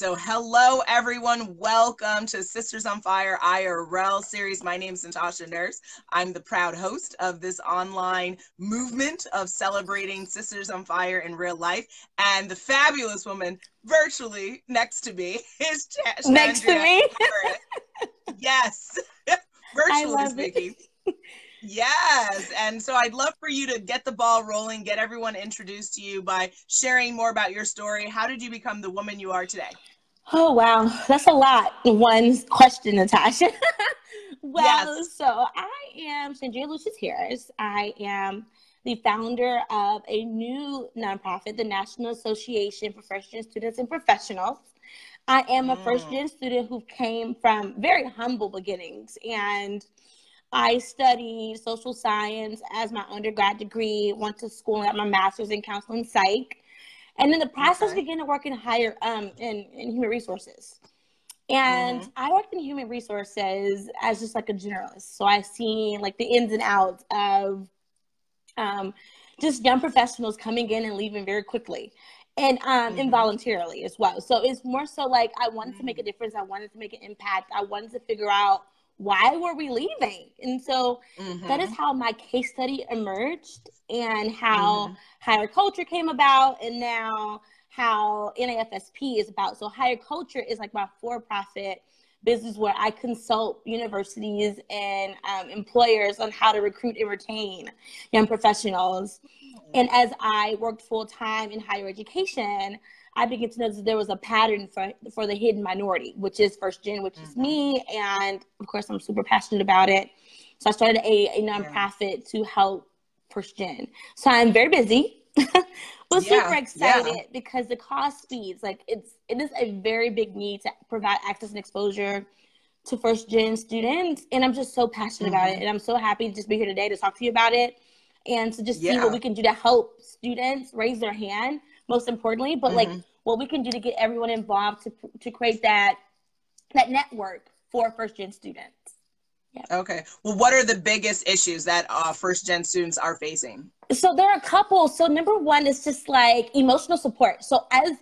So, hello everyone. Welcome to Sistas On Fire IRL series. My name is Natasha Nurse. I'm the proud host of this online movement of celebrating Sisters on Fire in real life. And the fabulous woman virtually next to me is Ch- next to me. yes, virtually speaking. Yes. And so I'd love for you to get the ball rolling, get everyone introduced to you by sharing more about your story. How did you become the woman you are today? Oh, wow. That's a lot. One question, Natasha. well, yes. so I am Chandria Lucius Harris. I am the founder of a new nonprofit, the National Association for First Gen Students and Professionals. I am a first mm. gen student who came from very humble beginnings and I studied social science as my undergrad degree, went to school and got my master's in counseling psych. And in the process, okay. began to work in higher um in, in human resources. And mm-hmm. I worked in human resources as just like a generalist. So i've seen like the ins and outs of um just young professionals coming in and leaving very quickly and um, mm-hmm. involuntarily as well. So it's more so like I wanted to make a mm-hmm. difference. I wanted to make an impact. I wanted to figure out why were we leaving? And so mm-hmm. that is how my case study emerged and how mm-hmm. Hire Culture came about and now how NAFSP is about. So Hire Culture is like my for-profit business where I consult universities and um, employers on how to recruit and retain young professionals. And as I worked full time in higher education, I began to know that there was a pattern for for the hidden minority, which is first gen, which mm-hmm. is me, and of course I'm super passionate about it. So I started a, a nonprofit yeah. to help first gen. So I'm very busy. but yeah. super excited yeah. because the cost speeds like it's it is a very big need to provide access and exposure to first gen students and i'm just so passionate mm-hmm. about it mm-hmm. and i'm so happy to just be here today to talk to you about it and to just see what we can do to help students raise their hand most importantly, but mm-hmm. like what we can do to get everyone involved to to create that that network for first gen students. Okay. Well, what are the biggest issues that uh, first gen students are facing? So there are a couple. So number one is just like emotional support. So as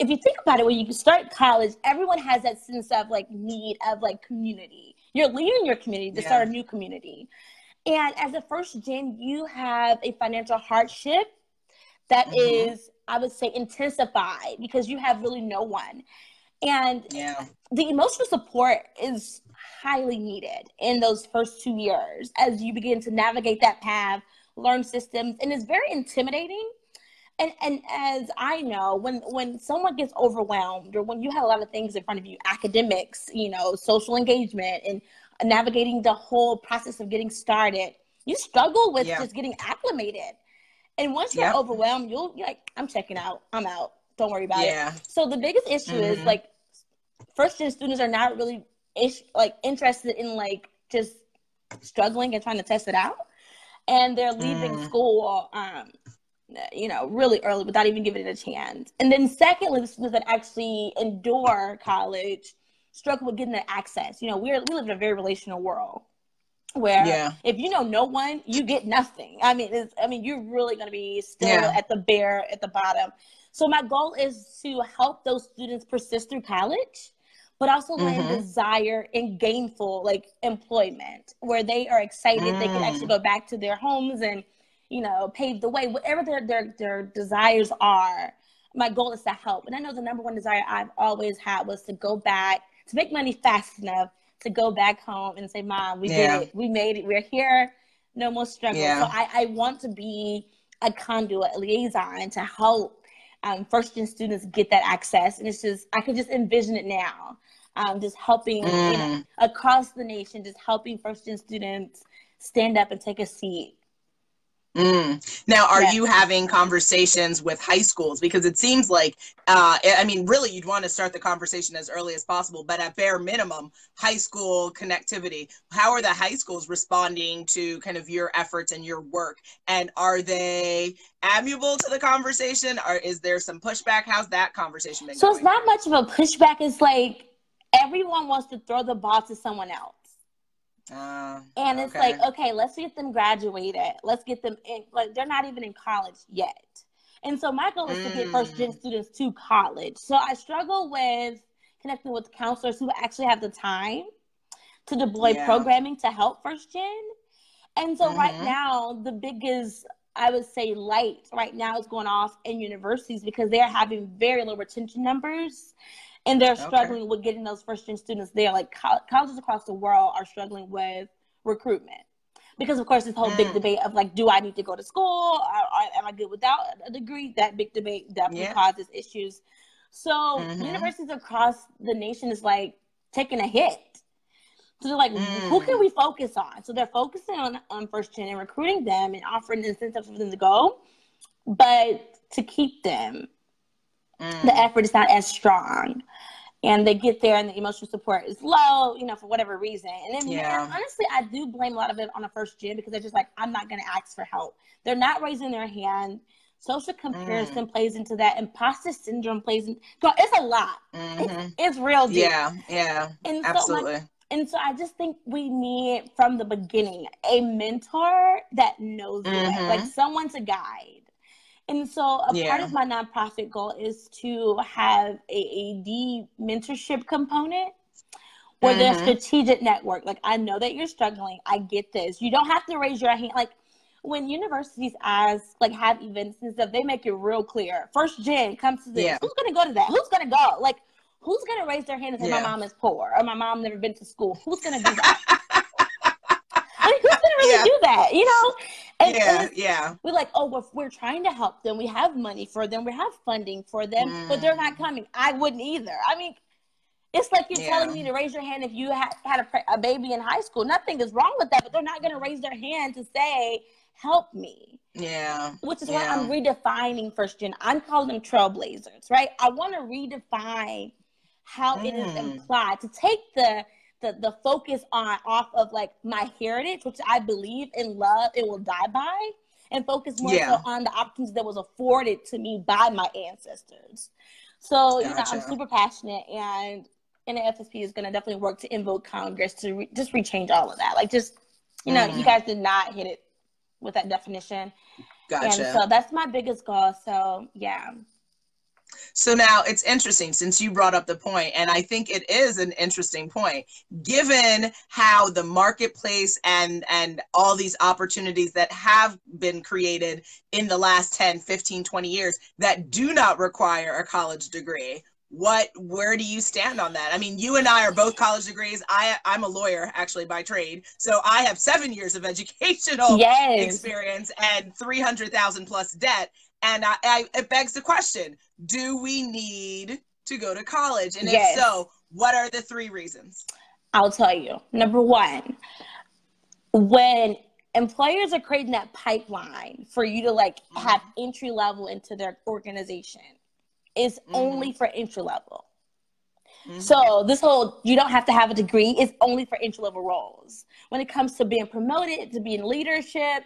if you think about it, when you start college, everyone has that sense of like need of like community. You're leaving your community to yeah. start a new community. And as a first gen, you have a financial hardship that mm-hmm. is I would say intensify because you have really no one. And yeah. the emotional support is highly needed in those first two years as you begin to navigate that path, learn systems, and it's very intimidating. And and as I know, when when someone gets overwhelmed or when you have a lot of things in front of you, academics, you know, social engagement and navigating the whole process of getting started, you struggle with yeah. just getting acclimated. And once you're yep. overwhelmed, you'll be like, I'm checking out. I'm out. Don't worry about yeah. it. So the biggest issue mm-hmm. is like first gen students are not really ish, like interested in like just struggling and trying to test it out. And they're leaving mm. school um, you know, really early without even giving it a chance. And then secondly, the students that actually endure college struggle with getting the access. You know, we're we live in a very relational world where yeah. if you know no one, you get nothing. I mean, it's, I mean, you're really going to be still yeah. at the bare at the bottom. So my goal is to help those students persist through college, but also mm-hmm. land desire and gainful like employment where they are excited mm. they can actually mm. go back to their homes and you know pave the way, whatever their their their desires are. My goal is to help, and I know the number one desire I've always had was to go back to make money fast enough to go back home and say, Mom, we yeah. did it. We made it. We're here. No more struggle. Yeah. So I, I want to be a conduit, a liaison to help um, first gen students get that access. And it's just, I can just envision it now. Um, just helping mm. you know, across the nation, just helping first gen students stand up and take a seat Mm. Now, are yeah. you having conversations with high schools? Because it seems like, uh, I mean, really, you'd want to start the conversation as early as possible, but at bare minimum, high school connectivity. How are the high schools responding to kind of your efforts and your work? And are they amiable to the conversation? Or is there some pushback? How's that conversation been? So going? it's not much of a pushback. It's like everyone wants to throw the ball to someone else. Uh, and it's okay. like, okay, let's get them graduated. Let's get them in. Like, they're not even in college yet. And so my goal is to get first gen mm. students to college. So I struggle with connecting with counselors who actually have the time to deploy yeah. programming to help first gen. And so mm-hmm. right now, the biggest I would say light right now is going off in universities because they're having very low retention numbers and they're struggling okay. with getting those first gen students there. Like co- colleges across the world are struggling with recruitment because of course this whole mm. big debate of like do i need to go to school or, am i good without a degree that big debate definitely yeah. causes issues so mm-hmm. universities across the nation is like taking a hit so they're like mm. who can we focus on so they're focusing on, on first gen and recruiting them and offering incentives for them to go but to keep them mm. the effort is not as strong and they get there and the emotional support is low, you know, for whatever reason. And then yeah. and honestly, I do blame a lot of it on the first gen because they're just like, I'm not going to ask for help. They're not raising their hand. Social comparison mm. plays into that. Imposter syndrome plays in. It's a lot. Mm-hmm. It's, it's, real deep. Yeah, yeah, and absolutely. So, like, and so I just think we need from the beginning a mentor that knows mm-hmm. like someone to guide and so a yeah. part of my nonprofit goal is to have a AD mentorship component where mm-hmm. there's strategic network. Like I know that you're struggling. I get this. You don't have to raise your hand. Like when universities ask, like have events and stuff, they make it real clear. First gen comes to this. Yeah. Who's gonna go to that? Who's gonna go? Like who's gonna raise their hand and say yeah. my mom is poor or my mom never been to school? Who's gonna do that? I mean, who's gonna really do that? You know? And, yeah, and yeah. We're like, oh, well, we're trying to help them. We have money for them. We have funding for them, mm. but they're not mm. coming. I wouldn't either. I mean, it's like you're yeah. telling me to raise your hand if you had, had a, a baby in high school. Nothing is wrong with that, but they're not going to raise their hand to say, help me. Yeah. Which is yeah. why I'm redefining first gen. I'm calling them trailblazers, right? I want to redefine how mm. it is mm. implied to take the the the focus on off of like my heritage, which I believe and love it will die by, and focus more yeah. so on the opportunities that was afforded to me by my ancestors. So gotcha. you know, I'm super passionate, and NAFSP is going to definitely work to invoke Congress to re- just rechange all of that. Like, just you know, mm. you guys did not hit it with that definition. Gotcha. And so that's my biggest goal. So yeah. So now it's interesting since you brought up the point, and I think it is an interesting point, given how the marketplace and and all these opportunities that have been created in the last 10, 15, 20 years that do not require a college degree. What where do you stand on that? I mean, you and I are both college degrees. I I'm a lawyer actually by trade. So I have 7 years of educational yes. experience and 300,000 plus debt and I, I, it begs the question do we need to go to college? And yes. if so, what are the three reasons? I'll tell you. Number one, when employers are creating that pipeline for you to like mm-hmm. have entry level into their organization, is mm-hmm. only for entry level. Mm-hmm. So this whole you don't have to have a degree is only for entry level roles. When it comes to being promoted to being leadership,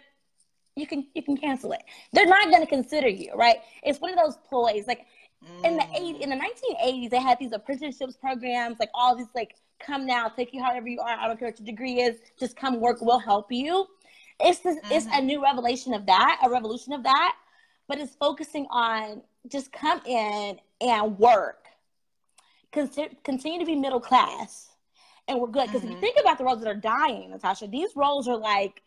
you can you can cancel it. They're not going to consider you, right? It's one of those ploys. Like mm. in the eight in the 1980s, they had these apprenticeships programs, like all these like come now, take you however you are. I don't care what your degree is, just come work. We'll help you. It's this, mm-hmm. it's a mm-hmm. new revelation of that, a revolution of that, but it's focusing on just come in and work. Con- continue to be middle class, and we're good. Because mm-hmm. if you mm-hmm. think about the roles that are dying, Natasha, these roles are like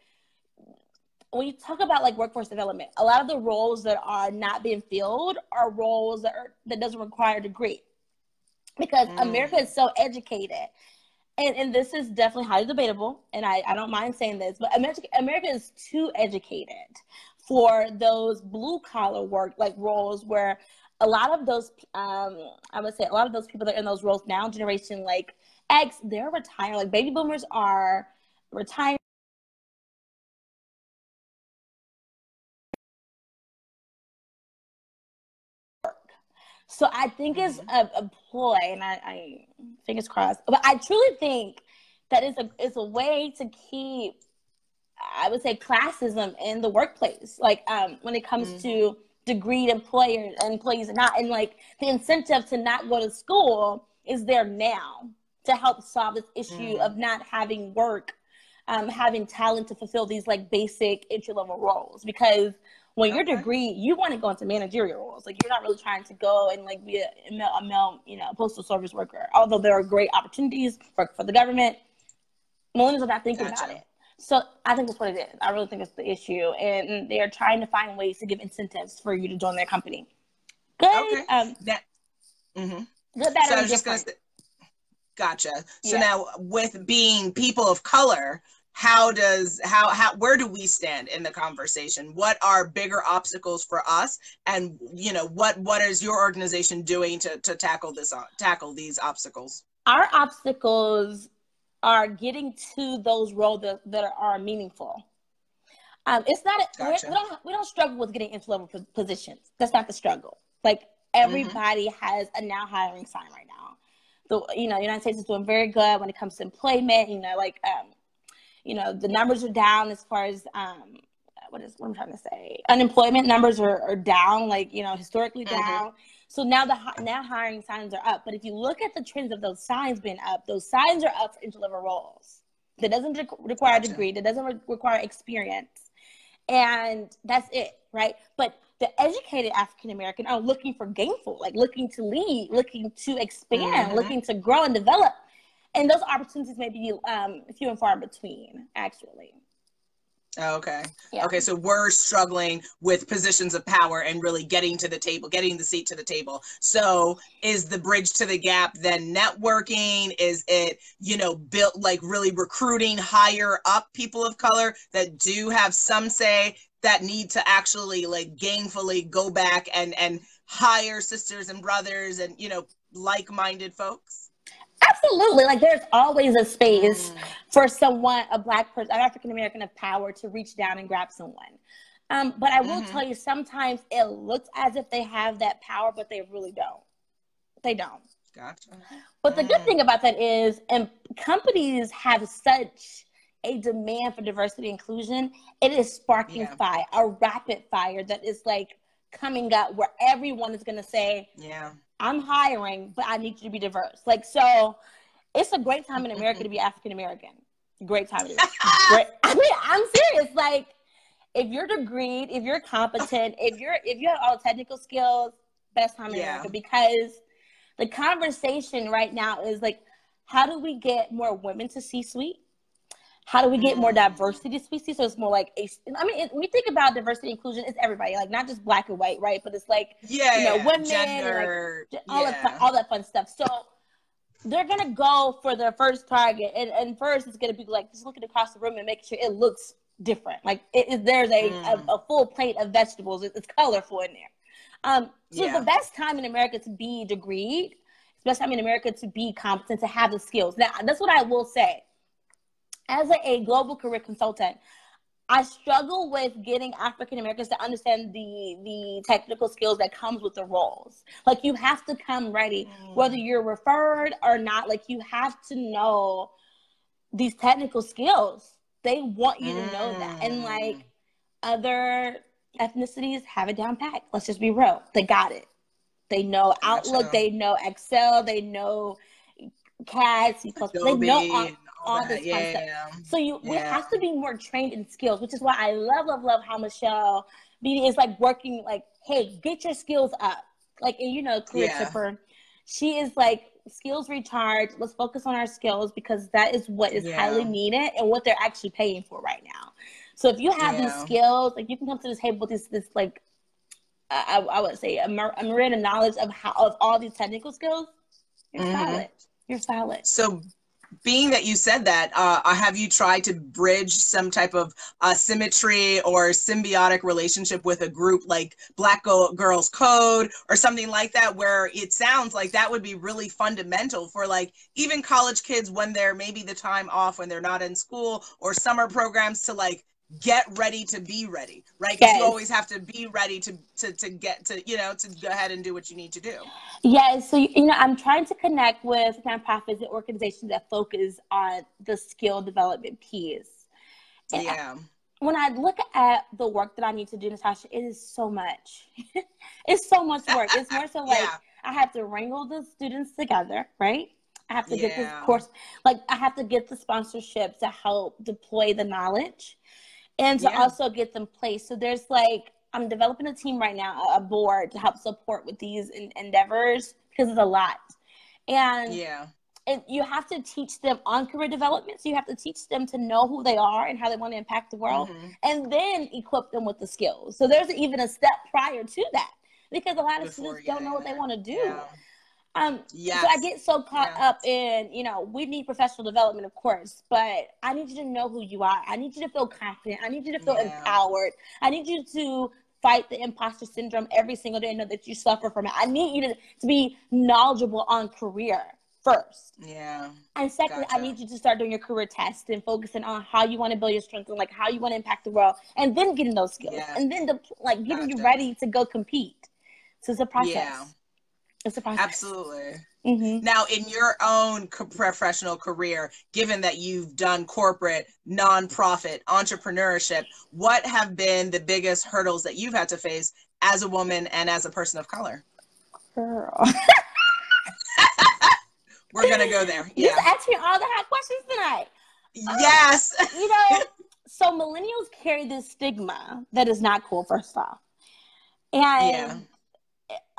when you talk about like workforce development, a lot of the roles that are not being filled are roles that are that doesn't require a degree because mm. America is so educated. And, and this is definitely highly debatable, and I, I don't mind saying this, but America, America is too educated for those blue collar work like roles where a lot of those um, I would say a lot of those people that are in those roles now, generation like X, they're retired. Like baby boomers are retiring So I think it's mm-hmm. a, a ploy, and I, I fingers crossed. But I truly think that it's a it's a way to keep, I would say, classism in the workplace. Like um, when it comes mm-hmm. to degreed employers and employees not, and like the incentive to not go to school is there now to help solve this issue mm-hmm. of not having work, um, having talent to fulfill these like basic entry level roles because When okay. your degree, you want to go into managerial roles. Like you're not really trying to go and like be a, a male, you know, postal service worker. Although there are great opportunities for for the government, millennials are not thinking gotcha. about it. So I think that's what it is. I really think it's the issue, and they are trying to find ways to give incentives for you to join their company. Good. Okay. Um, that. Mm-hmm. Good, bad, so I was just gonna say, Gotcha. So yeah. now, with being people of color, how does how how where do we stand in the conversation what are bigger obstacles for us and you know what what is your organization doing to to tackle this tackle these obstacles our obstacles are getting to those roles that, that are, meaningful um, it's not gotcha. we don't we don't struggle with getting entry level positions that's not the struggle like mm-hmm. everybody mm-hmm. has a now hiring sign right now the you know the united states is doing very good when it comes to employment you know like um, you know the numbers are down as far as um, what is what I'm trying to say. Unemployment numbers are, are down, like you know historically mm-hmm. down. So now the now hiring signs are up. But if you look at the trends of those signs being up, those signs are up for entry level roles. That doesn't require a degree. That doesn't re- require experience, and that's it, right? But the educated African American are looking for gainful, like looking to lead, looking to expand, mm-hmm. looking to grow and develop and those opportunities may be um, few and far between, actually. Okay. Yeah. Okay. So we're struggling with positions of power and really getting to the table, getting the seat to the table. So is the bridge to the gap then networking? Is it, you know, built like really recruiting higher up people of color that do have some say that need to actually like gainfully go back and and hire sisters and brothers and, you know, like-minded folks? Absolutely. Like there's always a space mm. for someone, a black person, an African American of power to reach down and grab someone. Um, but I will mm-hmm. tell you, sometimes it looks as if they have that power, but they really don't. They don't. Gotcha. But the good mm. thing about that is, and companies have such a demand for diversity inclusion, it is sparking yeah. fire, a rapid fire that is like coming up where everyone is going to say, yeah I'm hiring, but I need you to be diverse. Like, so it's a great time in America to be African American. Great time. great. I mean, I'm serious. Like, if you're degreed, if you're competent, if you're if you have all the technical skills, best time in yeah. America because the conversation right now is like, how do we get more women to C-suite? How do we get more diversity diversity species? So it's more like a, I mean, it, when we think about diversity inclusion, it's everybody, like not just black and white, right? But it's like, yeah, you know, women, Gender, like, all, yeah. that, all that fun stuff. So they're gonna go for their first target, and, and first it's gonna be like just looking across the room and making sure it looks different. Like it, it, there's a, mm. a, a, full plate of vegetables. It, it's colorful in there. Um, so yeah. it's the best time in America to be degreed. It's the best time in America to be competent, to have the skills. Now, that's what I will say as a, a global career consultant, I struggle with getting African Americans to understand the the technical skills that comes with the roles. Like you have to come ready, mm. whether you're referred or not. Like you have to know these technical skills. They want you mm. to know that, and like mm. other ethnicities have it down pat. Let's just be real. They got it. They know Outlook. Gotcha. They know Excel. They know CAD, C++. They know all, this yeah, concept. So you yeah. we have to be more trained in skills, which is why I love, love, love how Michelle Beatty is like working like, hey, get your skills up. Like and you know, career yeah. tipper. She is like skills recharge. Let's focus on our skills because that is what is yeah. highly needed and what they're actually paying for right now. So if you have these skills, like you can come to this table with this this like I, I would say a, a myriad knowledge of how of all these technical skills. You're mm-hmm. solid. You're solid. So being that you said that, uh, have you tried to bridge some type of uh, symmetry or symbiotic relationship with a group like Black Girls Code or something like that, where it sounds like that would be really fundamental for like even college kids when they're maybe the time off when they're not in school or summer programs to like get ready to be ready, right? Because yes. you always have to be ready to, to to get to you know to go ahead and do what you need to do. Yes, so you know I'm trying to connect with nonprofits and organizations that focus on the skill development piece. And yeah. I, when I look at the work that I need to do, Natasha, it is so much. it's so much work. It's more so like yeah. I have to wrangle the students together, right? I have to yeah. get this course, like I have to get the sponsorship to help deploy the knowledge and to yeah. also get them placed. So there's like I'm developing a team right now, a board to help support with these endeavors because it's a lot. And yeah, and you have to teach them on career development. So you have to teach them to know who they are and how they want to impact the world, mm-hmm. and then equip them with the skills. So there's even a step prior to that because a lot of Before, students don't know what they want to do. Yeah. Um, yes. So I get so caught yes. up in, you know, we need professional development, of course, but I need you to know who you are. I need you to feel confident. I need you to feel yeah. empowered. I need you to fight the imposter syndrome every single day and know that you suffer from it. I need you to, to be knowledgeable on career first. Yeah. And secondly, gotcha. I need you to start doing your career test and focusing on how you want to build your strengths and like how you want to impact the world, and then getting those skills, yeah. and then the, like getting gotcha. you ready to go compete. So it's a process. Yeah. It's a process. Absolutely. Mm-hmm. Now, in your own professional career, given that you've done corporate, nonprofit, entrepreneurship, what have been the biggest hurdles that you've had to face as a woman and as a person of color? Girl. We're gonna go there. Yeah. You asked me all the hot questions tonight. Yes. Um, you know, so millennials carry this stigma that is not cool, first off. And yeah.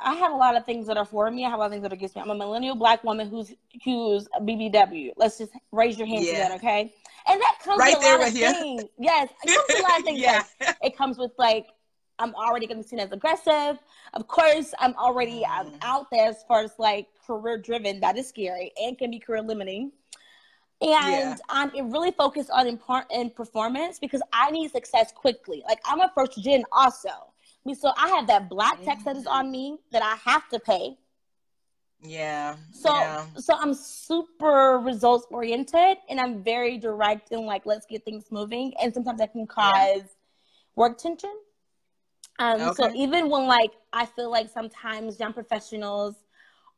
I have a lot of things that are for me. I have a lot of things that are against me. I'm a millennial black woman who's who's a BBW. Let's just raise your hand yeah. to that, okay? And that comes right with a lot of you. things. Yes, it comes with a lot of things. yeah. Like, it comes with like I'm already going to be seen as aggressive. Of course, I'm already I'm mm. out there as far as like career driven. That is scary and can be career limiting. And yeah. I'm really focused on important performance because I need success quickly. Like I'm a first gen also so I have that black tax that is on mm-hmm. me that I have to pay. Yeah. So yeah. so I'm super results oriented and I'm very direct and like let's get things moving. And sometimes that can cause yeah. work tension. Um okay. so even when like I feel like sometimes young professionals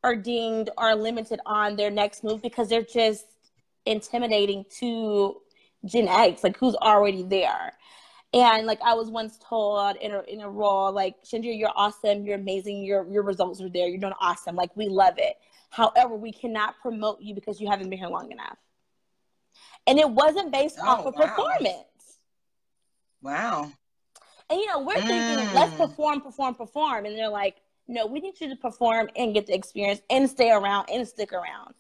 are deemed are limited on their next move because they're just intimidating to Gen X, like who's already there. And like I was once told in a in a role, like Chandria, you're awesome, you're amazing, your your results are there, you're doing awesome, like we love it. However, we cannot promote you because you haven't been here long enough. And it wasn't based oh, off of wow. performance. Wow. And you know, we're mm. thinking, let's perform, perform, perform. And they're like, no, we need you to perform and get the experience and stay around and stick around.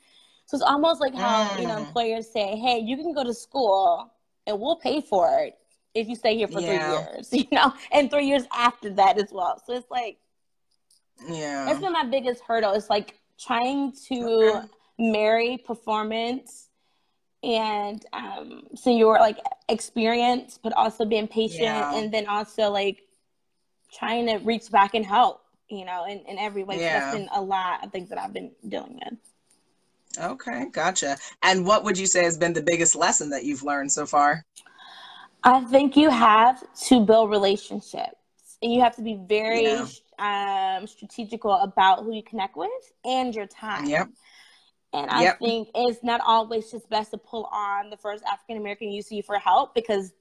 So it's almost like how, mm. you know, mm. employers say, hey, you can go to school and we'll pay for it if you stay here for yeah. three years, you know, and three years after that as well. So it's like, yeah, it's been my biggest hurdle. It's like trying to okay. marry performance and um, so you're like experience, but also being patient, yeah. and then also like trying to reach back and help, you know, in, in every way. Yeah. So that's been a lot of things that I've been dealing with. Okay, gotcha. And what would you say has been the biggest lesson that you've learned so far? I think you have to build relationships and you have to be very yeah. um, strategical about who you connect with and your time. Yep. And I yep. think it's not always just best to pull on the first African American you see for help because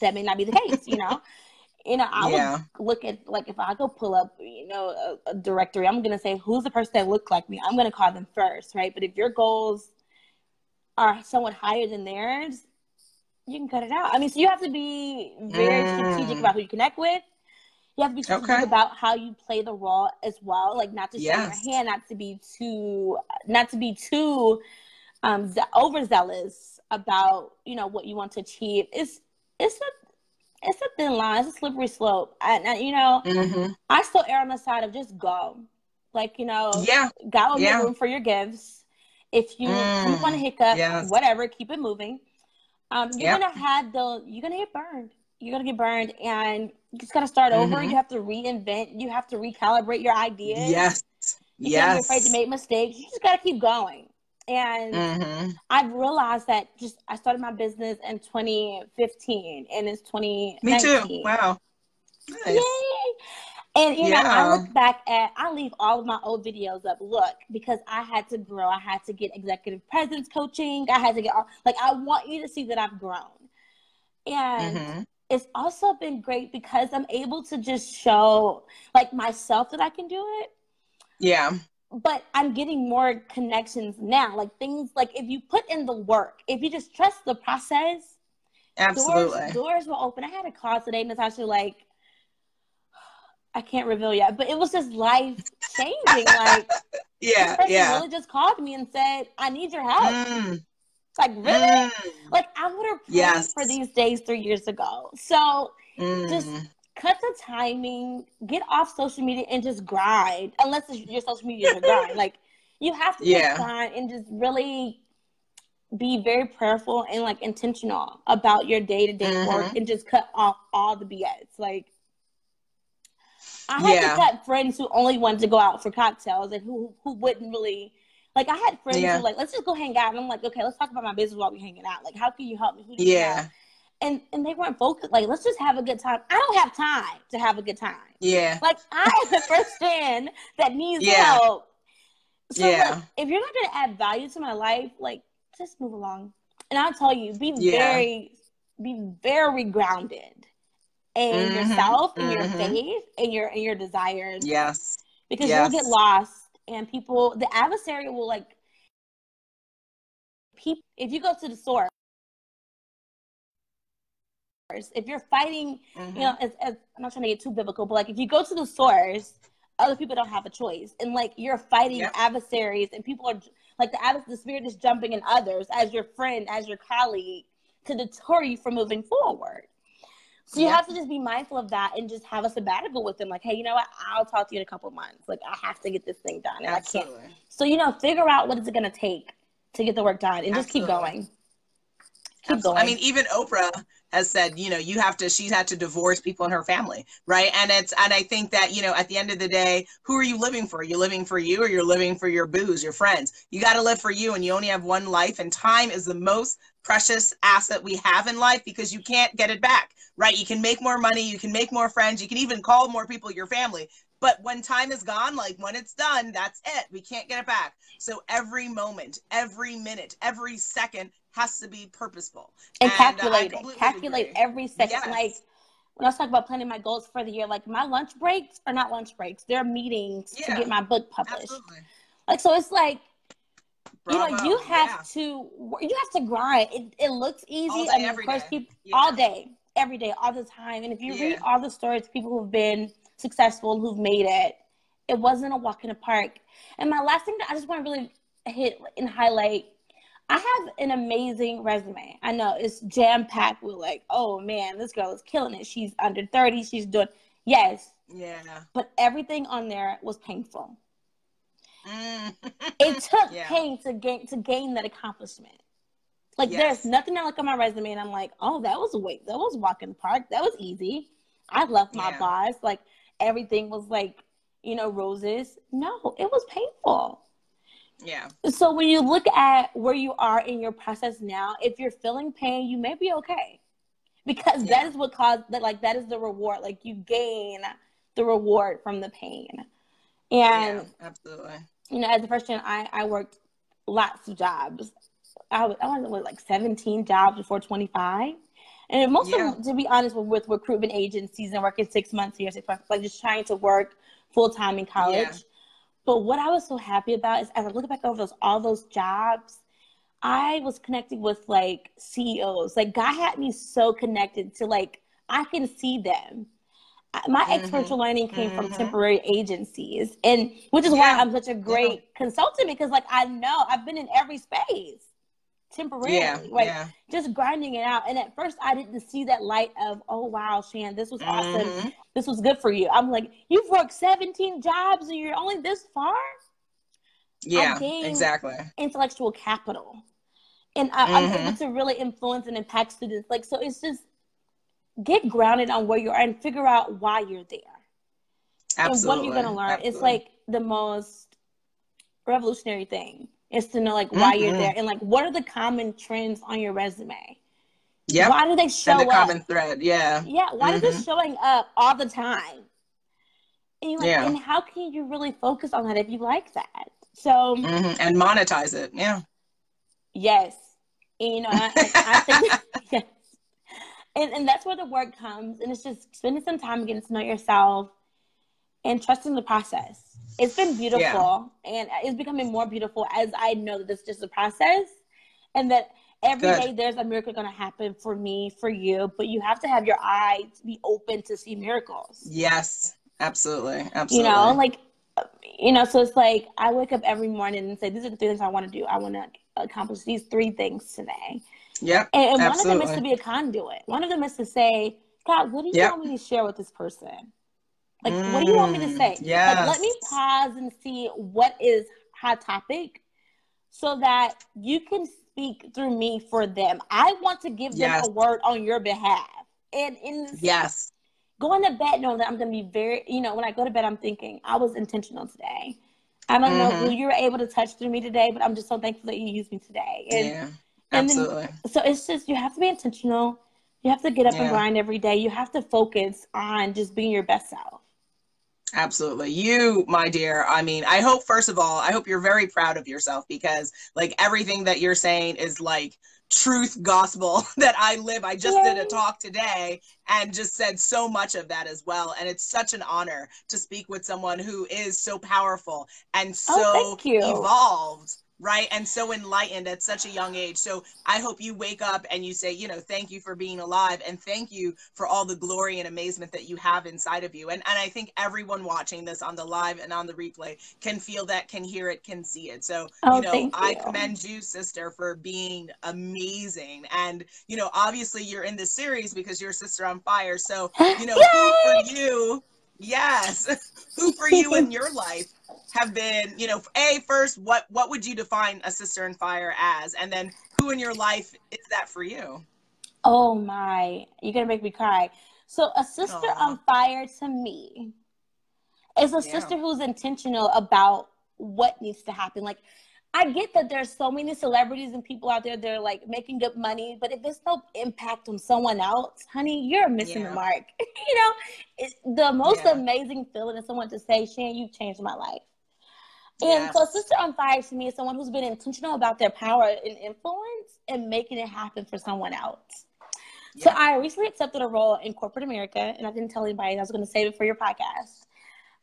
that may not be the case, you know? you know, I yeah. would look at like if I go pull up, you know, a, a directory, I'm gonna say who's the person that look like me. I'm gonna call them first, right? But if your goals are somewhat higher than theirs, you can cut it out. I mean, so you have to be very mm. strategic about who you connect with. You have to be strategic okay. about how you play the role as well. Like not to show yes. your hand, not to be too, not to be too um, overzealous about you know what you want to achieve. It's it's a it's a thin line. It's a slippery slope. And, and you know, mm-hmm. I still err on the side of just go. Like you know, yeah, got yeah. room for your gifts. If you mm. upon a hiccup, yes. whatever, keep it moving um, you're yep. gonna have the you're gonna get burned. You're gonna get burned, and you just gotta start mm-hmm. over. You have to reinvent. You have to recalibrate your ideas. Yes, you yes. Can't be afraid to make mistakes. You just gotta keep going. And mm-hmm. I've realized that just I started my business in 2015, and it's 2019. Me too. Wow. Nice. Yay! And you yeah. know, I look back at I leave all of my old videos up. Look, because I had to grow. I had to get executive presence coaching. I had to get all like I want you to see that I've grown. And mm-hmm. it's also been great because I'm able to just show like myself that I can do it. Yeah. But I'm getting more connections now. Like things like if you put in the work, if you just trust the process, absolutely doors, doors will open. I had a call today, Natasha, like I can't reveal yet, but it was just life changing. like, yeah, yeah. really just called me and said, "I need your help." Mm. Like, really? Mm. Like, I would have prayed yes. for these days three years ago. So, mm. just cut the timing, get off social media, and just grind. Unless your social media is a grind, like you have to yeah. grind and just really be very prayerful and like intentional about your day to day work and just cut off all the BS. Like I had yeah. cut friends who only wanted to go out for cocktails and who who wouldn't really like I had friends yeah. who like let's just go hang out and I'm like okay let's talk about my business while we're hanging out like how can you help me who yeah and and they weren't focused like let's just have a good time I don't have time to have a good time yeah like I am the person that needs yeah. help so yeah. like, if you're not gonna add value to my life like just move along. And I'll tell you, be yeah. very, be very grounded in mm-hmm. yourself, and mm-hmm. your faith, and your in your desires. Yes. Because yes. you'll get lost, and people, the adversary will like. People, if you go to the source, if you're fighting, mm-hmm. you know, as, as, I'm not trying to get too biblical, but like if you go to the source, other people don't have a choice, and like you're fighting yep. adversaries, and people are like the the spirit is jumping in others as your friend, as your colleague, to deter you from moving forward. So you yeah. have to just be mindful of that and just have a sabbatical with them. Like, hey, you know what? I'll talk to you in a couple months. Like, I have to get this thing done, and Absolutely. I can't. So you know, figure out what is it going to take to get the work done, and Absolutely. just keep going. Keep going. I mean, even Oprah has said, you know, you have to, she's had to divorce people in her family, right? And it's, and I think that, you know, at the end of the day, who are you living for? Are you living for you or you're living for your booze, your friends? You got to live for you and you only have one life and time is the most precious asset we have in life because you can't get it back, right? You can make more money, you can make more friends, you can even call more people your family. But when time is gone, like when it's done, that's it. We can't get it back. So every moment, every minute, every second has to be purposeful and, and calculate uh, calculate agree. every second yes. like when I was talking about planning my goals for the year, like my lunch breaks are not lunch breaks; they're meetings yeah. to get my book published. Absolutely. Like so, it's like Bravo. you know you have yeah. to you have to grind. It, it looks easy. Day, I mean, of course, people yeah. all day, every day, all the time. And if you read all the stories, people who've been successful, who've made it, it wasn't a walk in the park. And my last thing that I just want to really hit and highlight I have an amazing resume. I know it's jam packed with like, oh man, this girl is killing it. She's under 30. She's doing, yes. Yeah. But everything on there was painful. Mm. it took yeah. pain to gain to gain that accomplishment. Like yes. there's nothing I look on my resume and I'm like, oh, that was a wait, that was walking the park. That was easy. I left my yeah. boss. Like everything was like, you know, roses. No, it was painful. Yeah. So when you look at where you are in your process now, if you're feeling pain, you may be okay. Because yeah. that is what caused that like that is the reward. Like you gain the reward from the pain. And yeah, absolutely. You know, as a first gen, I, I worked lots of jobs. I was, I was like 17 jobs before 25. And most yeah. of them, to be honest, were with recruitment agencies and working six months, years, six months, like just trying to work full time in college. Yeah. But what I was so happy about is as I look back over those all those jobs, I was connecting with like CEOs. Like God had me so connected to like I can see them. My mm-hmm. experiential learning came mm-hmm. from temporary agencies, and which is yeah. why I'm such a great yeah. consultant because like I know I've been in every space temporarily, yeah, like yeah. just grinding it out. And at first, I didn't see that light of, oh wow, Shan, this was awesome. Mm-hmm. This was good for you. I'm like, you've worked 17 jobs and you're only this far. Yeah, exactly. Intellectual capital, and I, am able mm-hmm. to really influence and impact students. Like, so it's just get grounded on where you are and figure out why you're there. Absolutely. And what you're going to learn. Absolutely. It's like the most revolutionary thing is to know like why mm-hmm. you're there and like what are the common trends on your resume. Yeah. Why do they show and the up? common thread, yeah. Yeah. Why mm-hmm. is it showing up all the time? And, like, yeah. and how can you really focus on that if you like that? So mm-hmm. and monetize it, yeah. Yes. And, you know, I, I think yes. And and that's where the work comes, and it's just spending some time getting to know yourself and trusting the process it's been beautiful yeah. and it's becoming more beautiful as I know that this is just a process and that every Good. day there's a miracle going to happen for me, for you, but you have to have your eyes be open to see miracles. Yes. Absolutely. Absolutely. You know, like, you know, so it's like I wake up every morning and say, these are the three things I want to do. I want to accomplish these three things today. Yeah. And, and one of them is to be a conduit. One of them is to say, God, what do you yep. want me to share with this person? Like, mm, what do you want me to mm, say? Yes. Like, let me pause and see what is hot topic so that you can speak through me for them. I want to give yes. them a word on your behalf. And in this, yes, going to bed knowing that I'm going to be very, you know, when I go to bed, I'm thinking I was intentional today. I don't mm-hmm. know who you were able to touch through me today, but I'm just so thankful that you used me today. And, yeah, absolutely. Then, so it's just you have to be intentional. You have to get up yeah. and grind every day. You have to focus on just being your best self. Absolutely. You, my dear, I mean, I hope, first of all, I hope you're very proud of yourself because, like, everything that you're saying is like truth gospel that I live. I just Yay. did a talk today and just said so much of that as well. And it's such an honor to speak with someone who is so powerful and oh, so oh, evolved right? And so enlightened at such a young age. So i hope you wake up and you say you know thank you for being alive and thank you for all the glory and amazement that you have inside of you. And and i think everyone watching this on the live and on the replay can feel that can hear it can see it. So oh, you know you. i commend you sister for being amazing. And you know obviously you're in this series because you're sister on fire. So you know for you yes who for you in your life have been, you know, a first, what what would you define a sister in fire as, and then who in your life is that for you? Oh my, you're gonna make me cry. So a sister Aww. on fire to me is a yeah. sister who's intentional about what needs to happen. Like I get that there's so many celebrities and people out there that are like making good money, but if there's no impact on someone else, honey, you're missing yeah. the mark. you know, it's the most yeah. amazing feeling is someone to say, Shan, you've changed my life. And yes. so, Sister on Fire to me is someone who's been intentional about their power and influence and making it happen for someone else. Yeah. So, I recently accepted a role in corporate America, and I didn't tell anybody. I was going to save it for your podcast.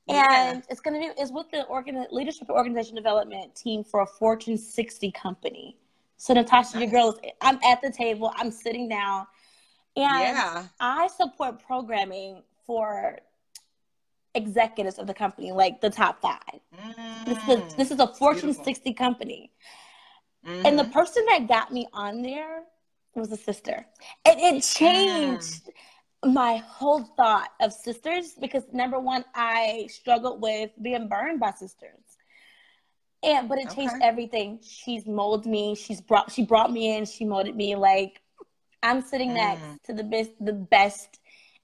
Yeah. And it's going to be is with the organ, leadership organization development team for a Fortune 60 company. So, Natasha, your girls, I'm at the table. I'm sitting down, and yeah. I support programming for executives of the company, like the top five. Mm, this, is a, this is a Fortune beautiful. 60 company. Mm-hmm. And the person that got me on there was a sister. And it changed mm. My whole thought of sisters because number one, I struggled with being burned by sisters. And but it okay. changed everything. She's molded me. She's brought she brought me in. She molded me like I'm sitting mm. next to the best the best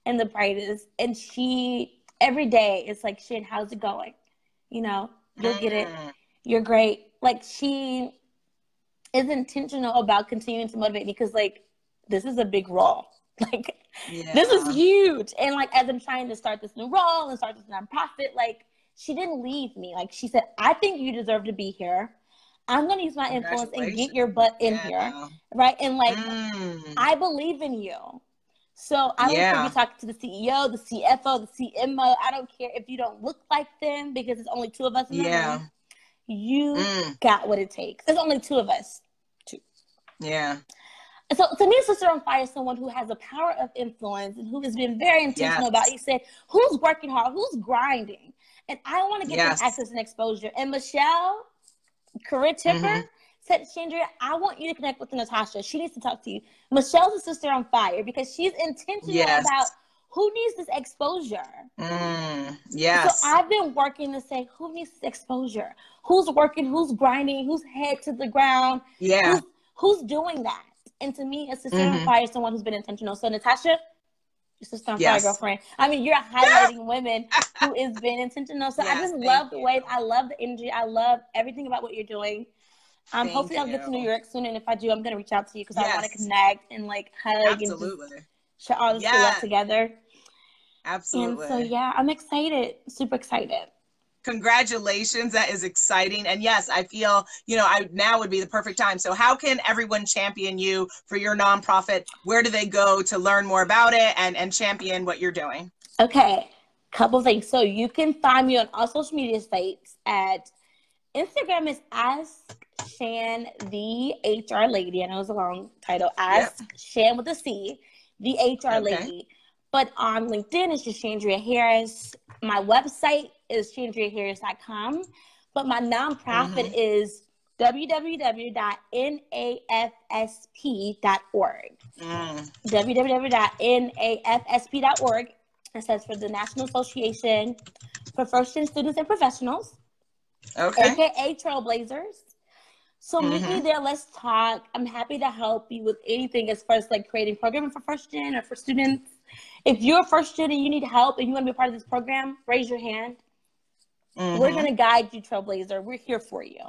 and the brightest. And she every day it's like, shit, how's it going? You know, you'll get it. Mm. You're great. Like she is intentional about continuing to motivate me because like this is a big role. Like yeah. this is huge. And like as I'm trying to start this new role and start this nonprofit, like she didn't leave me. Like she said, I think you deserve to be here. I'm gonna use my influence and get your butt in yeah. here. Right. And like mm. I believe in you. So I yeah. want to be talking to the CEO, the CFO, the CMO. I don't care if you don't look like them because it's only two of us in the yeah. room. You mm. got what it takes. There's only two of us. Two. Yeah. So to me, Sister on Fire is someone who has a power of influence and who has been very intentional yes. about it. He said, who's working hard, who's grinding? And I want to get yes. access and exposure. And Michelle, Career Tipper, mm-hmm said, Chandra, I want you to connect with Natasha. She needs to talk to you. Michelle's a sister on fire because she's intentional yes. about who needs this exposure. Mm, yes. So I've been working to say who needs this exposure? Who's working? Who's grinding? Who's head to the ground? Yeah. Who's, who's doing that? And to me, a sister mm-hmm. on fire is someone who's been intentional. So Natasha, your sister on yes. fire girlfriend. I mean, you're highlighting women who is being intentional. So yes, I just love the you. way I love the energy. I love everything about what you're doing. Um, Thank hopefully, you. I'll get to New York soon, and if I do, I'm gonna reach out to you because yes. I want to connect and like hug Absolutely. and share all this yes. together. Absolutely. And so yeah, I'm excited, super excited. Congratulations, that is exciting. And yes, I feel you know I now would be the perfect time. So how can everyone champion you for your nonprofit? Where do they go to learn more about it and and champion what you're doing? Okay, couple things. So you can find me on all social media sites at Instagram is Ask Shan, the HR lady. I know it's a long title. Ask yep. Shan with a C, the HR okay. lady. But on LinkedIn, it's just Chandria Harris. My website is chandriaharris.com. But my nonprofit mm-hmm. is www.nafsp.org. Mm. www.nafsp.org. It says for the National Association for First Gen Students and Professionals. Okay. AKA Trailblazers. So mm-hmm. meet me mm-hmm. there. Let's talk. I'm happy to help you with anything as far as like creating programming for first gen or for students. If you're a first student, and you need help and you want to be part of this program, raise your hand. Mm-hmm. We're gonna guide you, Trailblazer. We're here for you.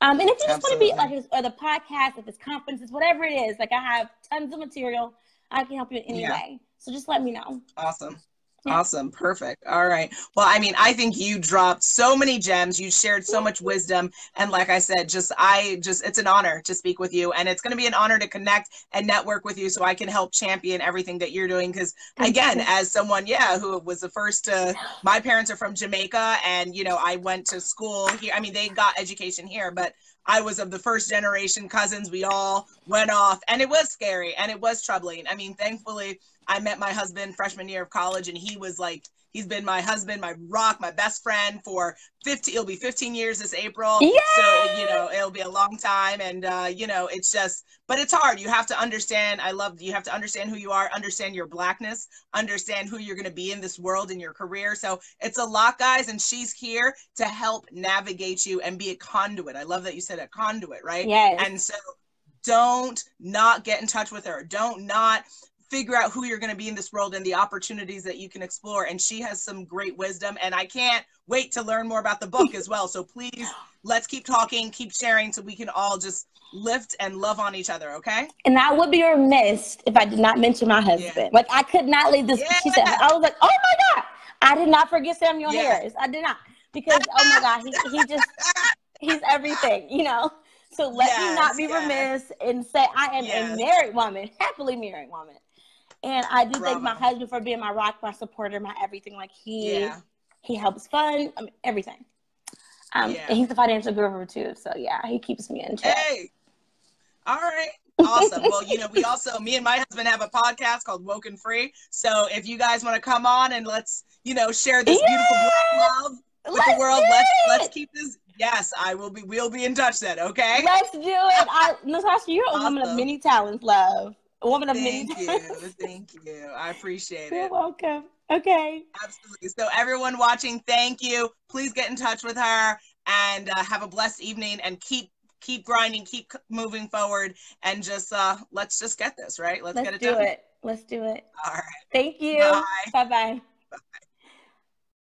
Um, and if you just want to be like or the podcast, if it's conferences, whatever it is, like I have tons of material. I can help you in any yeah. way. So just let me know. Awesome. Awesome. Perfect. All right. Well, I mean, I think you dropped so many gems. You shared so much wisdom. And like I said, just, I just, it's an honor to speak with you. And it's going to be an honor to connect and network with you so I can help champion everything that you're doing. Because again, as someone, yeah, who was the first to, my parents are from Jamaica and, you know, I went to school here. I mean, they got education here, but I was of the first generation cousins. We all went off and it was scary and it was troubling. I mean, thankfully, I met my husband freshman year of college and he was like, he's been my husband, my rock, my best friend for 15, it'll be 15 years this April. Yay! So, you know, it'll be a long time. And, uh, you know, it's just, but it's hard. You have to understand. I love, you have to understand who you are, understand your blackness, understand who you're going to be in this world in your career. So it's a lot, guys. And she's here to help navigate you and be a conduit. I love that you said a conduit, right? Yes. And so don't not get in touch with her. Don't not figure out who you're going to be in this world and the opportunities that you can explore. And she has some great wisdom. And I can't wait to learn more about the book as well. So please, let's keep talking, keep sharing so we can all just lift and love on each other, okay? And I would be remiss if I did not mention my husband. Yeah. Like, I could not leave this. Yeah. She said, I was like, oh my God. I did not forget Samuel yeah. Harris. I did not. Because, oh my God, he, he just, he's everything, you know? So let yes, me not be yes. remiss and say I am yes. a married woman, happily married woman. And I do Bravo. thank my husband for being my rock, my supporter, my everything. Like he yeah. he helps fund I mean, everything. Um, yeah. and he's the financial guru too. So yeah, he keeps me in check. Hey, all right. awesome. well, you know, we also, me and my husband have a podcast called Woken Free. So if you guys want to come on and let's, you know, share this beautiful love with let's the world, let's let's keep this. Yes, I will be. We'll be in touch then. Okay. Let's do it. I, Natasha, you're awesome. a woman of many talents, love a woman of thank many you thank you. I appreciate it. You're welcome. Okay. Absolutely. So everyone watching thank you. Please get in touch with her and uh, have a blessed evening and keep keep grinding keep moving forward and just uh let's just get this right? Let's, let's get it do done. it. Let's do it. All right. Thank you. Bye. Bye. bye